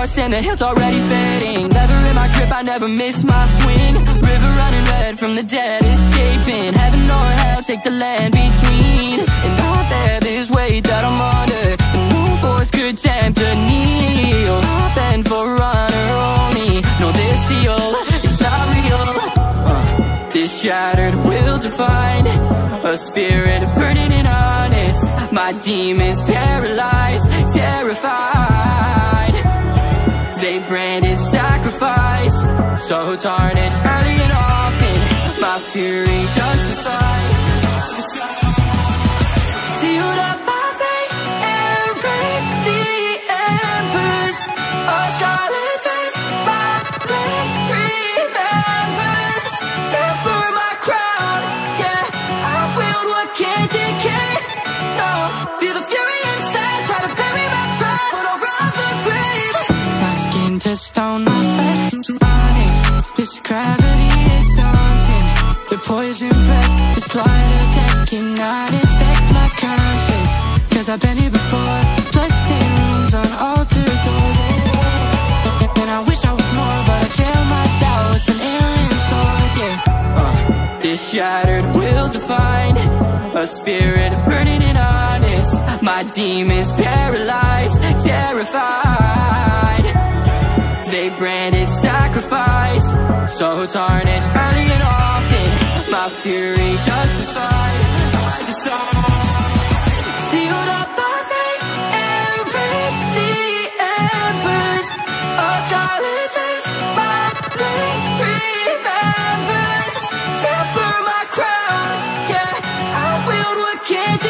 And the hilt already fading. Leather in my grip, I never miss my swing. River running red from the dead escaping. Heaven or hell, take the land between. And I bear this weight that I'm under. And no force could tempt a kneel I bend for honor only. No, this seal is not real. Uh, This shattered will define A spirit burning and honest. My demons paralyzed, terrified They branded sacrifice. So tarnished early and often My fury justified stone, my flesh onyx This gravity is daunting. The poison breath, this blight of death. Cannot infect my conscience. Cause I've been here before. Bloodstained wounds on altar doors and, I wish I was more But I jail my doubt with an errant sword, yeah uh, This shattered will define A spirit burning and honest. My demons paralyzed, terrified they branded sacrifice. So tarnished early and often My fury justified. I decide. Sealed up my fate And break the embers A scarlet taste My blade remembers. Temper my crown. Yeah, I wield what can't